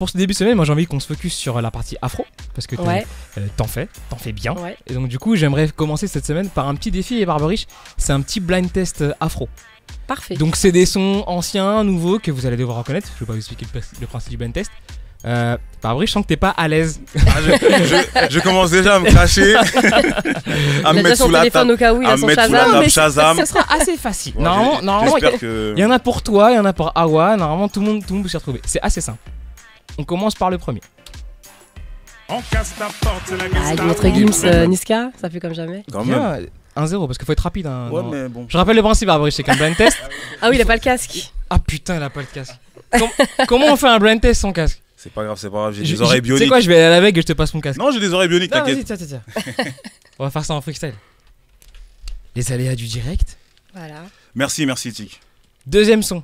Pour ce début de semaine, moi j'ai envie qu'on se focus sur la partie afro, parce que t'en- Ouais, euh, t'en fais, t'en fais bien. ouais. Et donc du coup, j'aimerais commencer cette semaine par un petit défi et Barberiche, c'est un petit blind test euh, afro. Parfait. Donc c'est des sons anciens, nouveaux que vous allez devoir reconnaître. Je vais pas vous expliquer le, le principe du blind test. Euh, Barberiche, je sens que t'es pas à l'aise. Ah, je, je- je commence déjà à me cracher, à il me a déjà mettre son sous la téléphone table. au cas où, il à a me son mettre sous la table Shazam. Ça sera assez facile. Ouais, normalement, que. il y en a pour toi, il y en a pour Awa. Normalement, tout le monde, tout le monde peut s'y retrouver. C'est assez simple. On commence par le premier. On casse ta porte, la Ah, Gestapo. notre Gims euh, Niska, ça fait comme jamais. Quand même. Bien, 1-0 parce qu'il faut être rapide. hein, Ouais, dans- mais bon. Je rappelle le principe, Barberiche, c'est qu'un blind test. Ah oui, il a pas le casque. Ah putain, il a pas le casque. Com- comment on fait un blind test sans casque C'est pas grave, c'est pas grave, j'ai Je- des oreilles je- Tu sais bioniques. quoi, je vais aller à la veille et je te passe mon casque. Non, j'ai des oreilles bioniques, Non, vas-y, t'inquiète. tiens, tiens, tiens. on va faire ça en freestyle. Les aléas du direct. Voilà. Merci, merci, Tic. Deuxième son.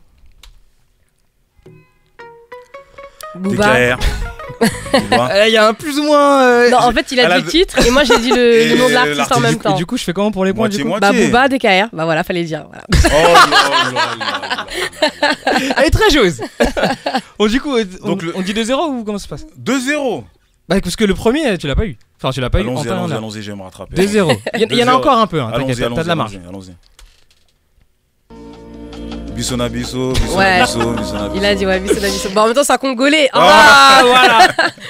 Booba. Euh, Il y a un plus ou moins. euh, Non, en fait, il a dit le titre et moi j'ai dit le, Et le nom de l'artiste en du même Et temps. du coup, je fais comment pour les points du Moitié, coup Bah moitié. Booba, DKR. Bah voilà, fallait le dire. Voilà. Oh là là là. Elle est très joueuse. bon, du coup, on, Donc le- on dit 2-0 ou comment ça se passe? 2-0. Bah, parce que le premier, tu l'as pas eu. Enfin, tu l'as pas eu. Allons-y, allons-y, allons-y, je vais me rattraper. 2-0. Il y, en- il y en a 2-0. encore un peu, hein, t'inquiète, Allons-y, t'as de la marge. Allons-y. Bissona Bisso, Bissona Ouais. Bisso, Bissona Il a dit ouais, Bissona Bisso. Bon, en même temps, c'est un congolais. Ah, voilà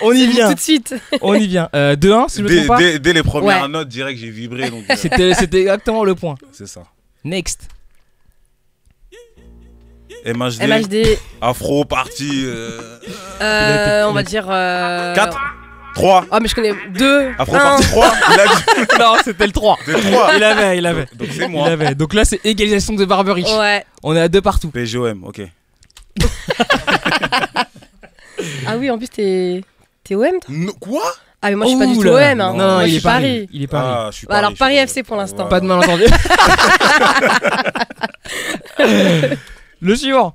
On y vient. Tout de suite. On y vient. Euh, 2-1, si je me Dès, trompe pas. dès- dès les premières Ouais. notes, direct, j'ai vibré. euh, C'était exactement le point. C'est ça. Next. MHD, MHD. Afro, parti. euh, Euh, on va dire. Euh... 4, 3. Oh, mais je connais deux. Afro, un. parti 3. Il a dit non, c'était le 3. c'est 3. Il avait, il avait. Donc c'est Il moi. avait. Donc là, c'est égalisation de Barberich. Ouais. On est à deux partout. PGOM, ok. Ah oui, en plus, t'es. T'es OM toi No- quoi? Ah, mais moi, je suis pas du tout. OM. Hein. Non, non, moi, il je est suis Paris. Paris. Il est Paris. Ah, je suis Bah, alors, je suis Paris FC pour l'instant. Pas de malentendu. le suivant.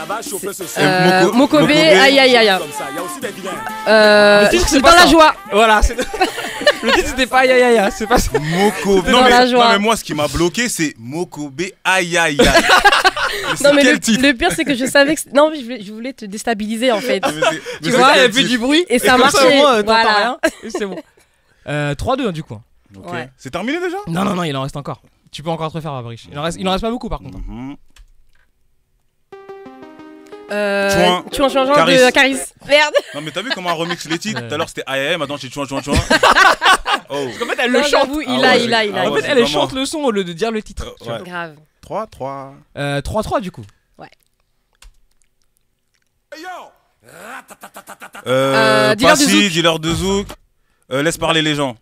Ça va chauffer ce son. Euh, Moko- Mokobe, Mokobe. aïe aïe aïe. Comme ça, il y a aussi des vilains. Euh, Le titre, c'est dans pas la ça. joie. Voilà. c'est- le titre, c'était pas aïe aïe aïe. C'est pas ça. Moko. Dans Non mais, la joie. non mais moi ce qui m'a bloqué c'est Mokobe aïe aïe aïe. c'est Non, mais quel le, titre le pire, c'est que je savais que. Non, mais je voulais, je voulais te déstabiliser en fait. Mais c'est- mais Tu c'est vois, il y a plus titre du bruit. Et ça comme marchait. au moins, euh, t'entends Voilà. rien. Et c'est bon. Euh, 3-2 hein, du coup. Ok. Ouais. C'est terminé déjà? Non, non, non, il en reste encore. Tu peux encore te refaire, Fabrice. Il en reste, il en reste pas beaucoup par contre. Mhm. Euh, Chouin. Chouin, chouin, chouin Caris. de Caris. Merde. Non mais t'as vu comment on remix les titres? Tout à l'heure c'était aïe maintenant c'est chouin chouin chouin. Oh. En fait, elle Non, le chante. j'avoue, Ah il a, ouais, il a, il ah a. En ouais, fait, c'est elle vraiment- chante le son au lieu de dire le titre. Euh, tu vois. ouais. Grave. 3 3. Euh, 3-3 du coup. Hey, yo! Euh, Euh, dealer de Passy, zouk. dealer de zouk. Euh, laisse parler les gens.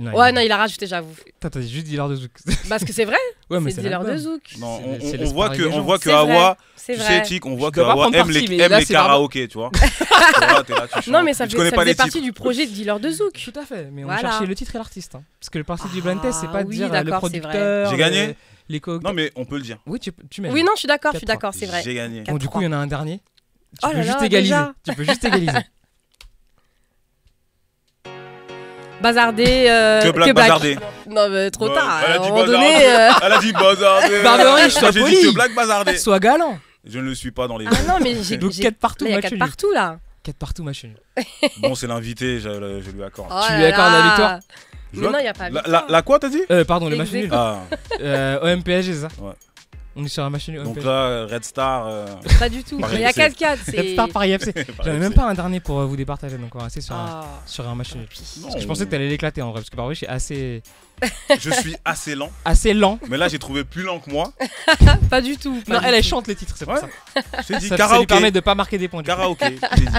Non, Ouais, il- non, il a rajouté, j'avoue. T'as t'as juste dit l'heure de zouk. Parce que c'est vrai, ouais, mais c'est dealer de zouk. Non, on, voit que on voit que C'est vrai, Awa, C'est tu sais. Tic, on voit que dois pas Awa prendre aime les parti, aime là, les karaokés, tu vois. T'es là, t'es là, tu Non, mais ça, tu fait, ça faisait partie du projet de dealer de zouk. Tout à fait, mais on Voilà. cherchait le titre et l'artiste. hein. Parce que le principe du blind test, c'est pas Ah de oui, dire euh, le producteur. J'ai gagné euh, Les co Non mais on peut le dire. Oui, tu, tu. Oui, non, je suis d'accord, je suis 4-3. d'accord, c'est vrai. J'ai gagné. Bon, du coup, il y en a un dernier. Tu Oh peux là juste là, égaliser. déjà. Tu peux juste égaliser. Bazardé. Euh, Que Black Black. Bazardé. Non, mais trop Ouais, tard. elle a À un dit moment bazardé. donné. euh, Elle a dit bazardé. Barberie, sois J'ai dit poli. que Black bazardé. Sois galant. Je ne le suis pas dans les. Ah non, mais j'ai. Donc j'ai- 4 partout, Là, il y a match 4 nul. partout là. 4 partout, nul. Bon, c'est l'invité, je, je lui accorde. Oh Tu lui accordes la victoire Mais non, il n'y a pas La, victoire. la, la quoi t'as dit Euh, pardon, le match nul. Ah, Euh, OMPSG, c'est ça Ouais. On est sur un match nul. donc là, Red Star. euh, Pas du tout. Il y a c'est- 4-4. Red. Star Paris FC. J'avais même pas un dernier pour euh, vous départager, donc on va rester sur, un, Ah. sur un match nul. Non, Parce que je pensais que t'allais l'éclater en vrai, parce que Barberie est assez, Je suis assez lent, assez lent. mais là j'ai trouvé plus lent que moi. Pas du tout. pas Non, du elle, tout. chante les titres, c'est pour Ouais. ça. Je t'ai dit Ça, ça lui karaoké. permet de pas marquer des points. Karaoké, j'ai dit.